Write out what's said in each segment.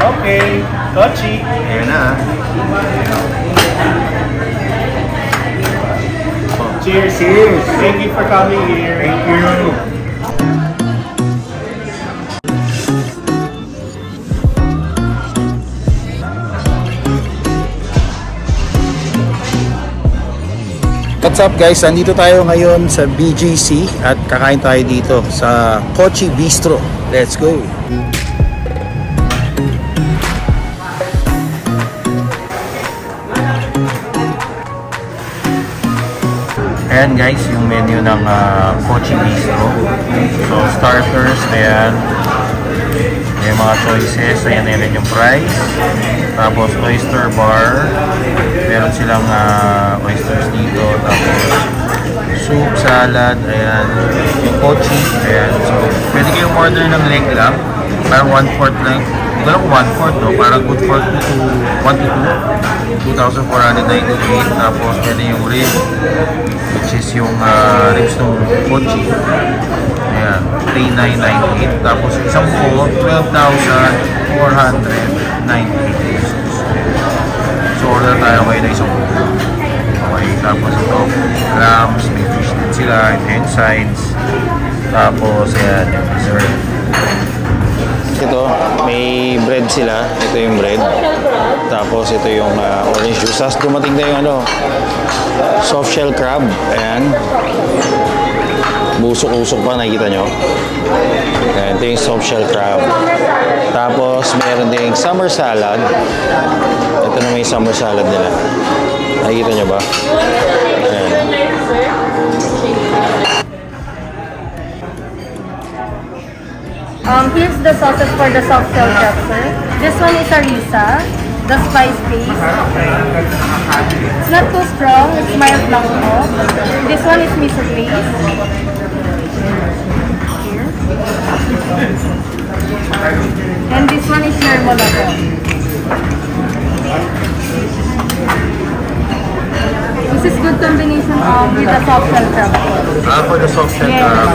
Okay. Kochi. Ayan na. Cheers. Cheers. Thank you for coming here. Thank you. What's up guys? Nandito tayo ngayon sa BGC at kakain tayo dito sa Kochi Bistro. Let's go! Ayan guys, yung menu ng uh, Kochi Bistro. So starters, ayan. May mga choices, ayan ayan yung price. Tapos oyster bar. Meron silang uh, oysters dito. Tapos soup, salad, ayan. Yung kochi, ayan. So, pwede kayong order ng leg lang. Parang one-fourth lang. Hindi ko lang one-fourth, no? Parang good for 2 to 1 to 2. 2,498. Tapos, pwede yung rib, which is yung uh, ribs ng kochi. Ayan, 3,998. Tapos, isang buo, 12,498 pesos. So, order tayo ngayon na isang buo. Okay, tapos ito, clams, may fish din sila, yung sides. Tapos, ayan, yung dessert. Bread sila. Ito yung bread. Tapos, ito yung uh, orange juice. Tapos, dumating na yung ano, soft shell crab. Ayan. Busok-usok pa, nakikita nyo. Ayan, ito yung soft shell crab. Tapos, meron ding summer salad. Ito na may summer salad nila. Nakikita nyo ba? Ayan. Um, here's the sauces for the soft shell sir. This one is arisa, the spice base. It's not too strong, it's mild. This one is miso. Here. And this one is po. This is good combination um, with the soft shell crab. Ah, for the soft shell Yes. crab.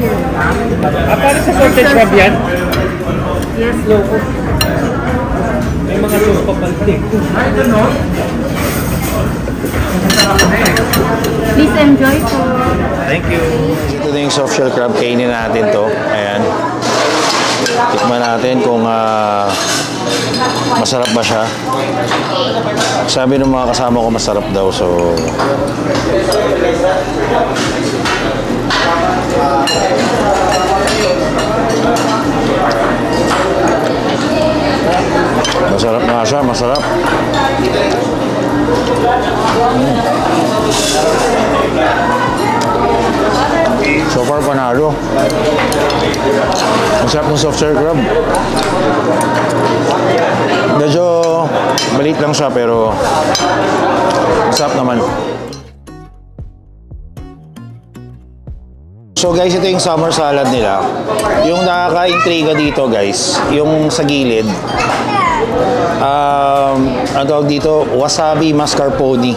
Here. Ah, para sa salted crab yan? Yes. May mga sauce pa pala. Please enjoy po. Thank you. Ito na yung soft shell crab. Kainin natin to. Ayan. Tikman natin kung ah, masarap ba siya. Sabi ng mga kasama ko masarap daw. So, masarap nga siya. Masarap. So far, panalo. Ang sarap ng soft shell crab. Medyo maliit lang siya pero masarap naman. So guys, ito yung summer salad nila. Yung nakaka-intriga dito guys, yung sa gilid, um, ano tawag dito, wasabi mascarpone.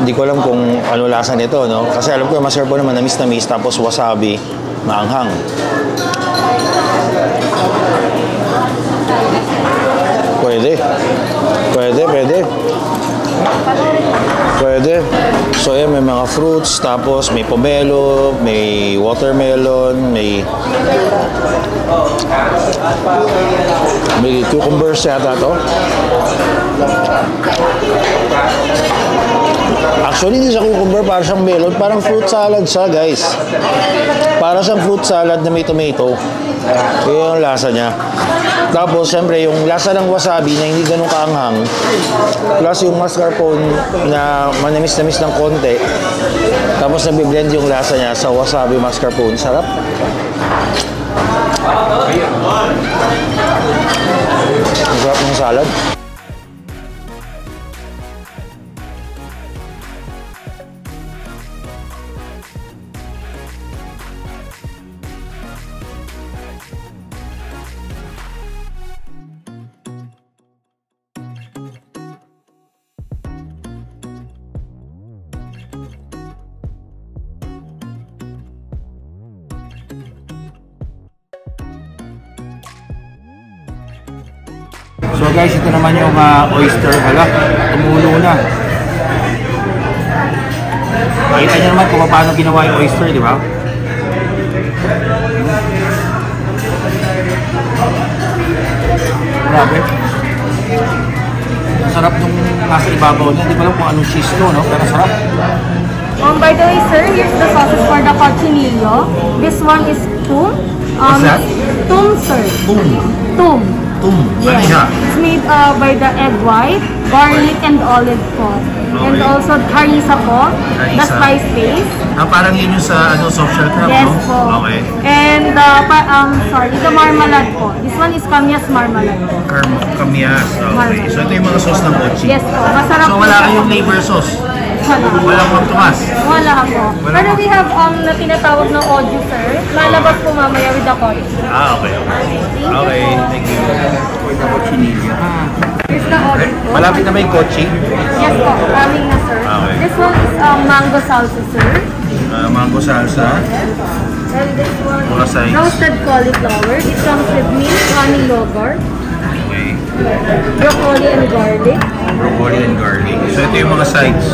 Or di ko alam kung ano lasa nito, no? Kasi alam ko yung mascarpone naman, namis na miss, tapos wasabi, maanghang. Pwede. Pwede, pwede. Pwede. So yan, may mga fruits, tapos may pomelo, may watermelon, may may cucumbers yata to. Actually, hindi siya cucumber, parang siyang melon. Parang fruit salad siya, guys. Para siyang fruit salad na may tomato. Kaya yung lasa niya. Tapos, syempre, yung lasa ng wasabi na hindi ganun kaanghang. Plus yung mascarpone na manamis-namis ng konti. Tapos, nabiblend yung lasa niya sa wasabi mascarpone. Sarap. Ang sarap ng salad. Guys, ito naman yung ah, oyster. Hala, tumulo na. Makita niyo naman kung paano ginawa yung oyster, di ba? Grabe. Ang sarap nung nasa ibabaw niya. Hindi ko alam kung anong cheese to, no? Pero sarap. Um, by the way, sir, here's the sauces for the cochinillo. This one is tum. Um, What's that? Tum, sir. Tum. Tum. Tum. Ano Yes. siya? It's made uh, by the egg white, garlic, and olive po. And Okay. also harissa po, the Harissa. spice paste. Ah, parang yun yung sa ano, soft shell crab, Yes no? po. Okay. And the, pa, um, sorry, the marmalade po. This one is Kamias marmalade po. Carm Kamias. Okay. Marmalade. So ito yung mga sauce ng mochi. Yes po. Masarap So wala kayong flavor sauce. Wala. Walang Mang Tomas. Wala po. Wala Pero po. we have um, na tinatawag na audio, sir. Lalabas po mamaya with the code. Ah, okay. Thank Okay, you po. thank you. For the cochinillo. Here's the audio po. Malapit na yung kochi? Yes po. Coming na, sir. Okay. This one is um, mango salsa, sir. Ah, mango salsa. And this one roasted cauliflower. It comes with milk, honey yogurt, Okay. broccoli, and garlic. Broccoli and garlic. So ito yung mga sides.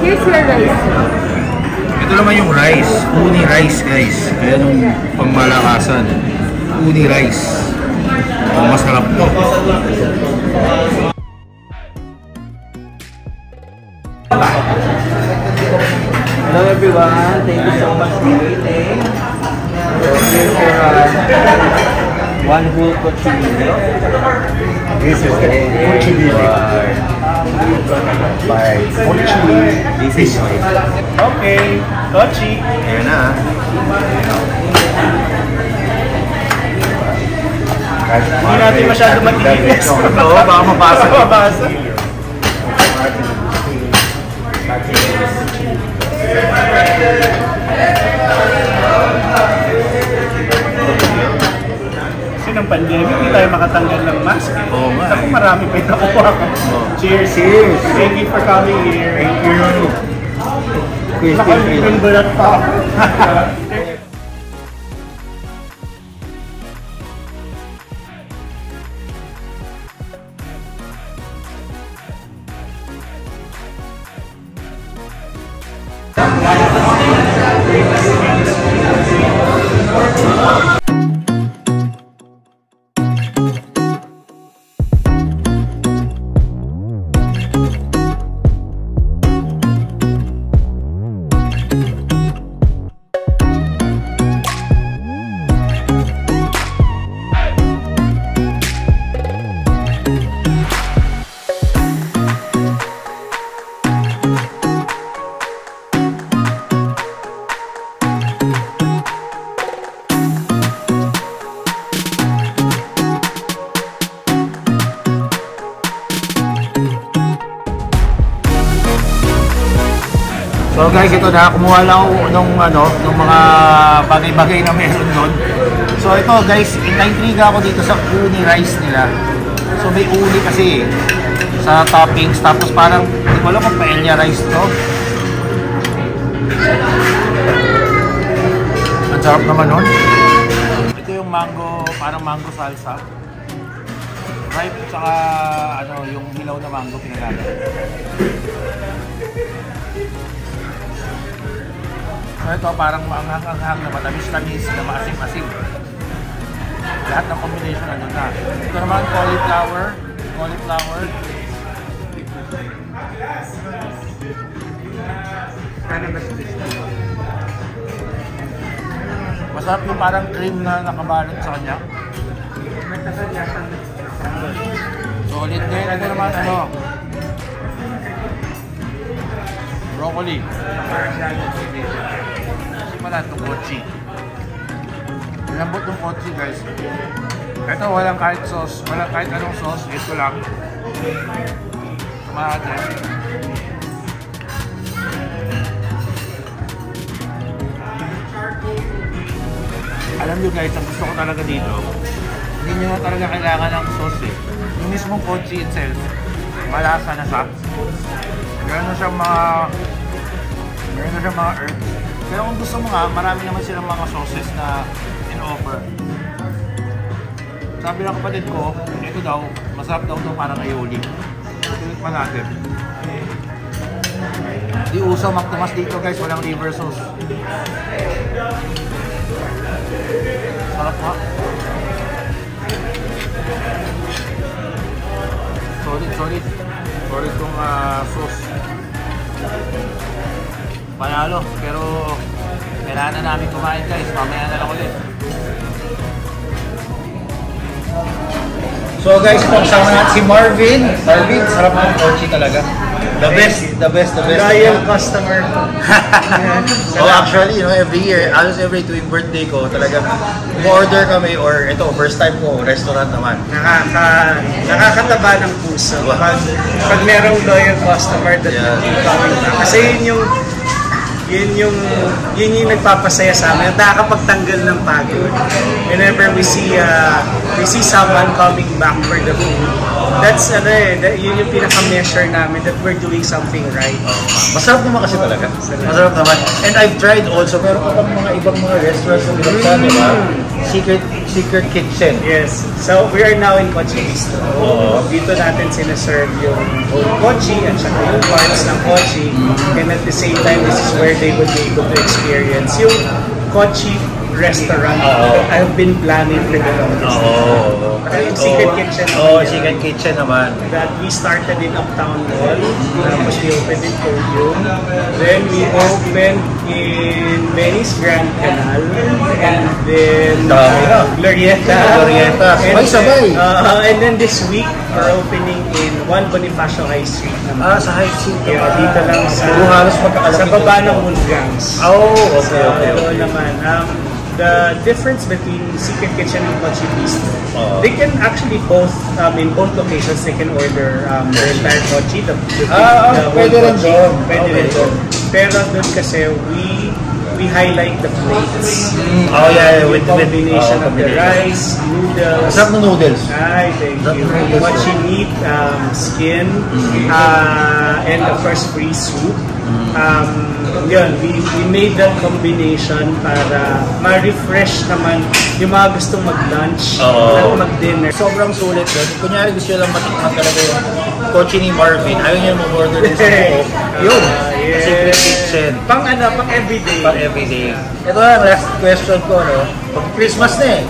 Here's your rice. Ito naman yung rice. Uni rice, guys. Kaya nung pangmalakasan. Uni rice. Ang masarap to. Hello everyone, thank you so much for waiting. So here for uh, one whole cochinillo. This is the cochinillo. By Pochi This is Okay, kochi. Ayan na. ah. Hindi natin masyado matinis. Oo, baka mabasa. Mabasa. Pandemic, hindi tayo makatanggal ng mask. eh. Oo nga Ako eh. marami pa yung nakuha ko. Cheers! Cheers. Thank you for coming here. Thank you. Nakalimutan Freeman. balat pa ako. So guys, ito na, kumuha lang ako nung, ano, nung mga bagay-bagay na meron doon. So ito guys, na-intriga ako dito sa uni rice nila. So may uni kasi sa toppings, tapos parang, hindi ko alam kung paella rice to. Ang sarap naman nun. Ito yung mango, parang mango salsa. Ripe, tsaka ano, yung hilaw na mango pinagana. So ito parang maanghang-anghang na matamis-tamis na maasim-asim. Lahat ng combination ano na. Ito naman cauliflower, cauliflower. Masarap yung parang cream na nakabalot sa kanya. Solid din. Ito naman ano, broccoli. Kasi pala itong mochi. Lambot ng mochi guys. Ito walang kahit sauce, walang kahit anong sauce, ito lang. Tumahat eh. Alam nyo guys, ang gusto ko talaga dito, hindi nyo na talaga kailangan ng sauce eh. Yung mismong mochi itself, malasa na siya. Meron na siyang mga meron na siyang mga herbs. Pero kung gusto mo nga, marami naman silang mga sauces na in-offer. Sabi ng kapatid ko, ito daw, masarap daw ito parang aioli. Tingnan natin. Di uso magtumas dito guys, walang liver sauce. Sarap nga. Solid, solid. Solid tong ah, sauce. Panalo, pero kailangan na namin kumain guys. Mamaya na lang ulit. So guys, kung kasama natin si Marvin. Marvin, sarap ng kotse talaga. The best, the best, the best. Loyal customer ko. oh, actually, you know, every year, halos every tuwing birthday ko, talagang order kami or ito, first time ko, restaurant naman. Nakaka, nakakataba ng puso. Pag, pag merong loyal customer that Yeah. coming back. Kasi yun yung yun yung yun yung nagpapasaya sa amin. Nakakapagtanggal ng pagod. Whenever we see uh, we see someone coming back for the food that's ano eh that, yun yung pinaka-measure namin that we're doing something right Masarap naman kasi talaga. Masarap naman. And I've tried also, meron pa pang mga ibang mga restaurants na binuksan, di ba? Secret, secret kitchen. Yes. So, we are now in Kochi Bistro. Oo. Dito natin sinaserve yung whole Kochi at saka yung parts ng Kochi. And at the same time, this is where they would be able to experience yung Kochi restaurant that I've been planning for the longest time. Oo. Kasi yung secret kitchen Oo, yun. secret kitchen naman. That we started in Uptown Mall, tapos we opened in Podium, then we opened in Venice Grand Canal, and then uh, Glorieta. Glorieta. And Sabay-sabay. then, uh, and then this week, we're opening in Juan Bonifacio High Street naman. Ah, sa High Street. Kaya dito lang sa, halos magkakalapit sa baba ng Mulgangs. Oh, okay, So, okay, okay. naman, um, the difference between Secret Kitchen and Kochi Bistro, Oo. they can actually both, um, in both locations, they can order um, the entire Kochi, the, the, Ah, the pwede rin doon. Pwede rin doon. Pero doon kasi, we we highlight the plates. Oh, yeah, yeah, with- with- combination oh, of the combination. rice, noodles, Masarap ng noodles. Ay, thank Sarap you. noodles. Mochi meat, um, skin, uh, and of course free soup. Um, yun, we, we made that combination para ma-refresh naman yung mga gustong mag-lunch Oo. at mag-dinner. Sobrang sulit doon. Kunyari gusto nyo lang matikman talaga yung kotse ni Marvin. Ayaw niya mag-order din sa buo. Yun. Yes. Secret kitchen. Pang ano, pang everyday. Pang everyday. Ito na, last question ko, no? Pag Christmas na eh.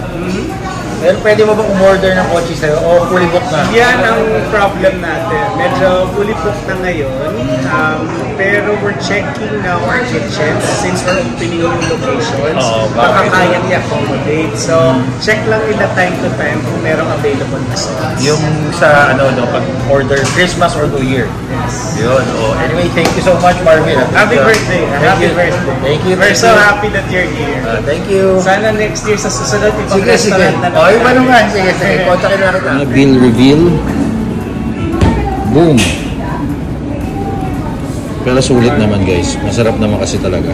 Pero pwede mo ba umorder ng kotse sa'yo o fully booked na? Yan ang problem natin. Medyo fully booked na ngayon. Um, pero we're checking now our kitchens since we're opening new locations. Oo, baka kaya i-accommodate. So, check lang the time to time kung merong available na slots. Yung sa ano, no, pag order Christmas or New Year. Yun. Oh. Anyway, thank you so much, Marvin. Happy you. birthday. Thank Happy you. birthday. Thank you. We're so happy that you're here. Ah, thank you. Sana next year sa susunod ibang Sige, sige. restaurant na O, iba naman. Sige, sige. Kontakin na kita. Bill reveal. Boom. Pero sulit naman guys. Masarap naman kasi talaga.